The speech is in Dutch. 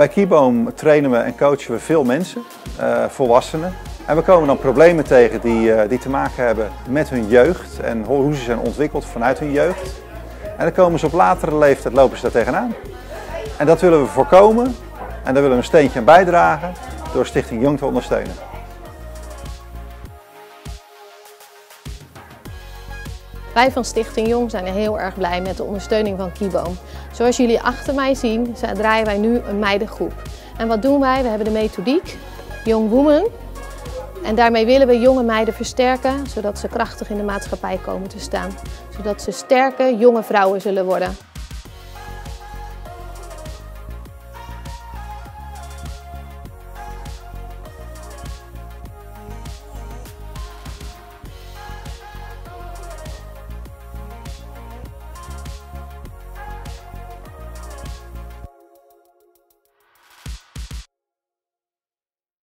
Bij Kieboom trainen we en coachen we veel mensen, uh, volwassenen. En we komen dan problemen tegen die, uh, die te maken hebben met hun jeugd en hoe ze zijn ontwikkeld vanuit hun jeugd. En dan komen ze op latere leeftijd, lopen ze daar tegenaan. En dat willen we voorkomen en daar willen we een steentje aan bijdragen door Stichting Jong te ondersteunen. Wij van Stichting Jong zijn heel erg blij met de ondersteuning van Kieboom. Zoals jullie achter mij zien, draaien wij nu een meidengroep. En wat doen wij? We hebben de methodiek Young Woman. En daarmee willen we jonge meiden versterken, zodat ze krachtig in de maatschappij komen te staan. Zodat ze sterke jonge vrouwen zullen worden.